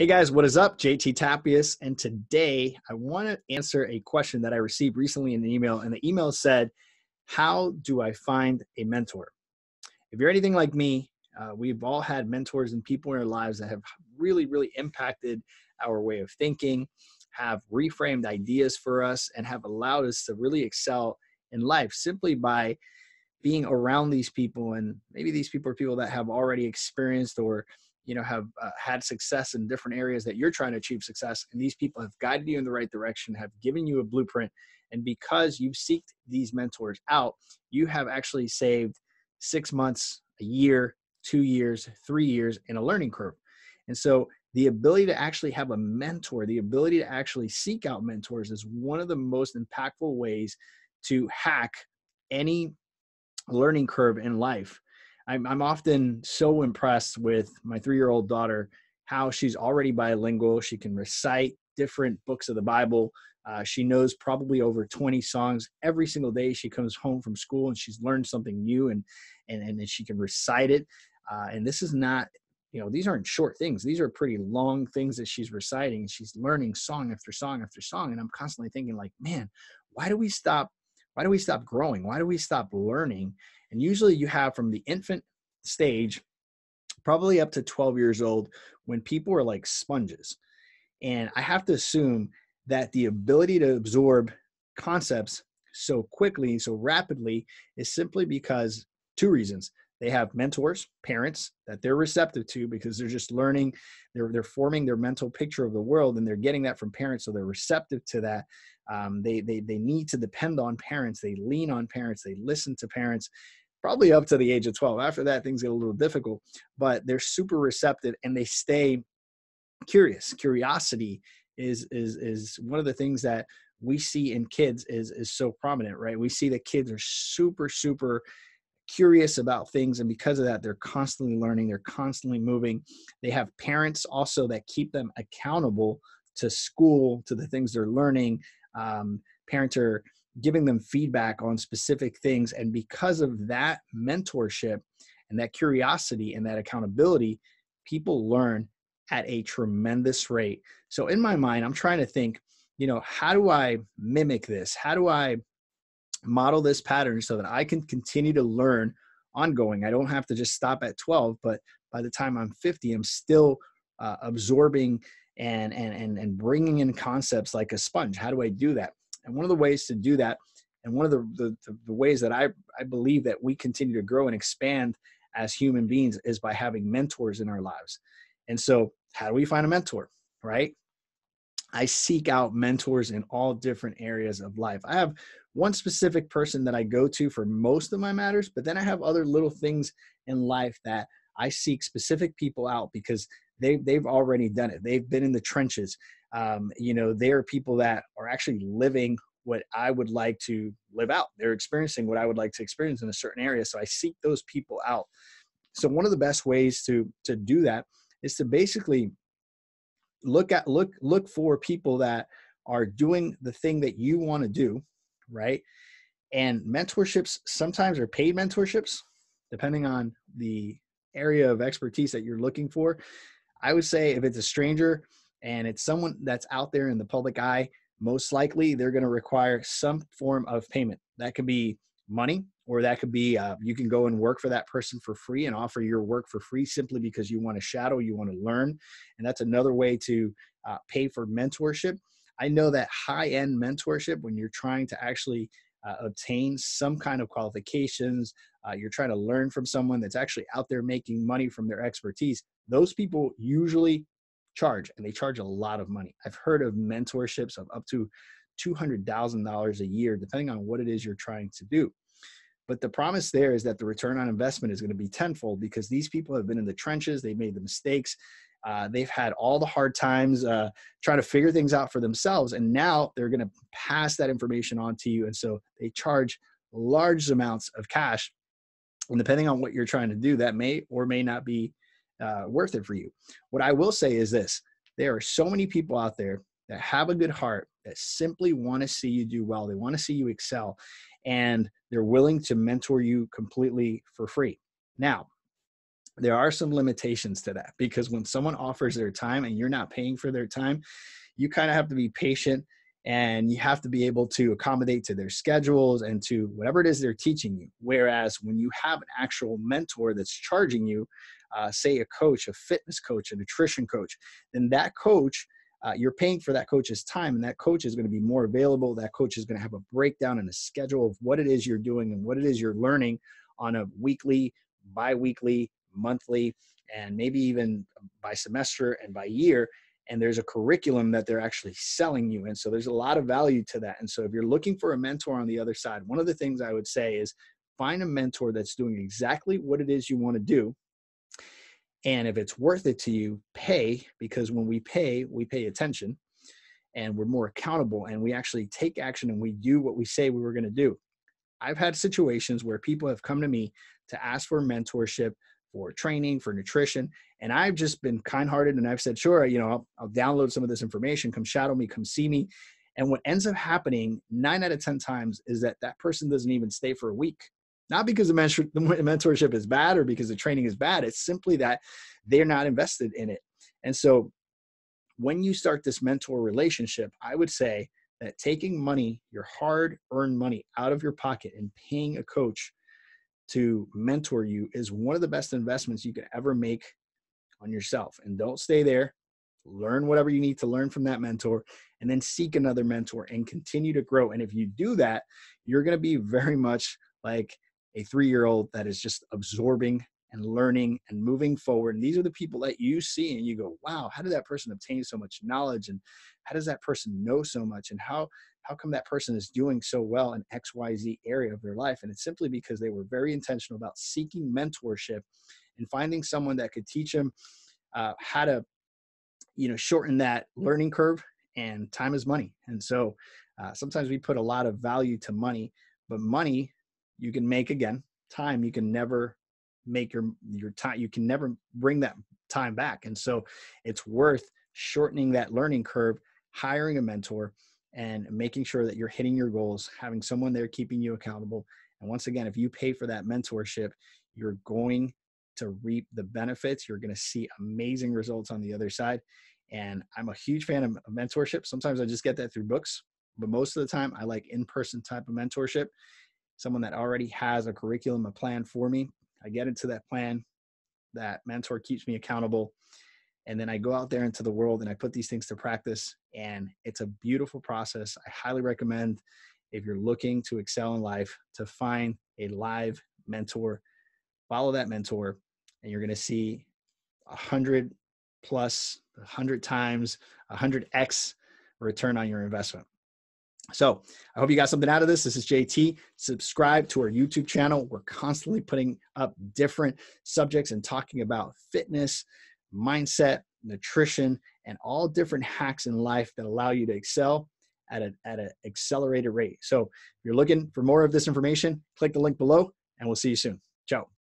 Hey guys, what is up? JT Tapias, and today I want to answer a question that I received recently in an email. And the email said, How do I find a mentor? If you're anything like me, uh, we've all had mentors and people in our lives that have really, really impacted our way of thinking, have reframed ideas for us, and have allowed us to really excel in life simply by being around these people. And maybe these people are people that have already experienced or you know have uh, had success in different areas that you're trying to achieve success and these people have guided you in the right direction have given you a blueprint and because you've seeked these mentors out you have actually saved six months a year two years three years in a learning curve. And so the ability to actually have a mentor the ability to actually seek out mentors is one of the most impactful ways to hack any learning curve in life I'm, I'm often so impressed with my three year old daughter, how she's already bilingual. She can recite different books of the Bible. Uh, she knows probably over 20 songs every single day. She comes home from school and she's learned something new and, and, and she can recite it. Uh, and this is not, you know, these aren't short things. These are pretty long things that she's reciting. She's learning song after song after song. And I'm constantly thinking like, man, why do we stop? Why do we stop growing? Why do we stop learning? And usually you have from the infant stage, probably up to 12 years old, when people are like sponges. And I have to assume that the ability to absorb concepts so quickly, so rapidly, is simply because two reasons. They have mentors, parents that they're receptive to because they're just learning, they're, they're forming their mental picture of the world and they're getting that from parents. So they're receptive to that. Um, they, they, they need to depend on parents. They lean on parents. They listen to parents probably up to the age of 12. After that, things get a little difficult, but they're super receptive and they stay curious. Curiosity is is is one of the things that we see in kids is is so prominent, right? We see that kids are super super curious about things and because of that they're constantly learning they're constantly moving they have parents also that keep them accountable to school to the things they're learning um, parents are giving them feedback on specific things. And because of that mentorship and that curiosity and that accountability, people learn at a tremendous rate. So in my mind, I'm trying to think, you know, how do I mimic this? How do I model this pattern so that I can continue to learn ongoing? I don't have to just stop at 12, but by the time I'm 50, I'm still uh, absorbing and, and, and, and bringing in concepts like a sponge. How do I do that? And one of the ways to do that, and one of the, the, the ways that I, I believe that we continue to grow and expand as human beings is by having mentors in our lives. And so, how do we find a mentor, right? I seek out mentors in all different areas of life. I have one specific person that I go to for most of my matters, but then I have other little things in life that I seek specific people out because they they've already done it. They've been in the trenches um, you know, they are people that are actually living what I would like to live out. They're experiencing what I would like to experience in a certain area. So I seek those people out. So one of the best ways to to do that is to basically look at look look for people that are doing the thing that you want to do, right? And mentorships sometimes are paid mentorships, depending on the area of expertise that you're looking for. I would say if it's a stranger, and it's someone that's out there in the public eye, most likely they're going to require some form of payment. That could be money, or that could be uh, you can go and work for that person for free and offer your work for free simply because you want to shadow, you want to learn. And that's another way to uh, pay for mentorship. I know that high end mentorship, when you're trying to actually uh, obtain some kind of qualifications, uh, you're trying to learn from someone that's actually out there making money from their expertise, those people usually charge and they charge a lot of money. I've heard of mentorships of up to $200000 a year depending on what it is you're trying to do. But the promise there is that the return on investment is going to be tenfold because these people have been in the trenches they've made the mistakes uh, they've had all the hard times uh, trying to figure things out for themselves and now they're going to pass that information on to you and so they charge large amounts of cash and depending on what you're trying to do that may or may not be uh, worth it for you. What I will say is this there are so many people out there that have a good heart that simply want to see you do well, they want to see you excel, and they're willing to mentor you completely for free. Now, there are some limitations to that because when someone offers their time and you're not paying for their time, you kind of have to be patient and you have to be able to accommodate to their schedules and to whatever it is they're teaching you. Whereas when you have an actual mentor that's charging you, uh, say a coach, a fitness coach, a nutrition coach, then that coach, uh, you're paying for that coach's time, and that coach is going to be more available. That coach is going to have a breakdown and a schedule of what it is you're doing and what it is you're learning on a weekly, bi weekly, monthly, and maybe even by semester and by year and there's a curriculum that they're actually selling you. And so there's a lot of value to that. And so if you're looking for a mentor on the other side one of the things i would say is find a mentor that's doing exactly what it is you want to do. And if it's worth it to you pay because when we pay we pay attention and we're more accountable and we actually take action and we do what we say we were going to do. I've had situations where people have come to me to ask for mentorship for training, for nutrition. And I've just been kind hearted and I've said, sure, you know, I'll, I'll, download some of this information, come shadow me, come see me. And what ends up happening nine out of 10 times is that that person doesn't even stay for a week. Not because the, mentor, the mentorship is bad or because the training is bad. It's simply that they're not invested in it. And so when you start this mentor relationship, I would say that taking money, your hard earned money out of your pocket and paying a coach to mentor you is one of the best investments you can ever make on yourself. And don't stay there. Learn whatever you need to learn from that mentor and then seek another mentor and continue to grow. And if you do that, you're going to be very much like a three year old that is just absorbing and learning and moving forward. And these are the people that you see and you go, wow, how did that person obtain so much knowledge? And how does that person know so much? And how how come that person is doing so well in xyz area of their life? And it's simply because they were very intentional about seeking mentorship and finding someone that could teach them uh, how to you know shorten that learning curve and time is money. And so uh, sometimes we put a lot of value to money but money you can make again time you can never make your your time you can never bring that time back. And so it's worth shortening that learning curve hiring a mentor and making sure that you're hitting your goals, having someone there keeping you accountable. And once again, if you pay for that mentorship, you're going to reap the benefits. You're going to see amazing results on the other side. And I'm a huge fan of mentorship. Sometimes I just get that through books, but most of the time I like in person type of mentorship. Someone that already has a curriculum, a plan for me. I get into that plan. That mentor keeps me accountable and then I go out there into the world and I put these things to practice. And it's a beautiful process. I highly recommend if you're looking to excel in life to find a live mentor, follow that mentor, and you're going to see a hundred plus, a hundred times, a hundred X return on your investment. So I hope you got something out of this. This is JT. Subscribe to our YouTube channel. We're constantly putting up different subjects and talking about fitness, mindset, nutrition, and all different hacks in life that allow you to excel at at an accelerated rate. So if you're looking for more of this information, click the link below and we'll see you soon.